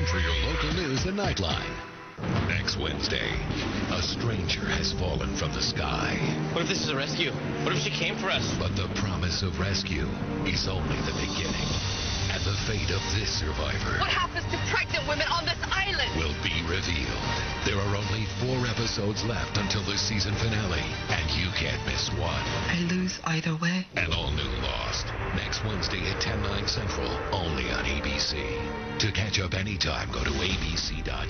tuned for your local news and Nightline. Next Wednesday, a stranger has fallen from the sky. What if this is a rescue? What if she came for us? But the promise of rescue is only the beginning. And the fate of this survivor What happens to pregnant women on this island? will be revealed. There are only four episodes left until the season finale, and you can't miss one. I lose either way. An all new Lost. Next Wednesday at 10, 9 central, only on ABC. To catch up anytime, go to abc.com.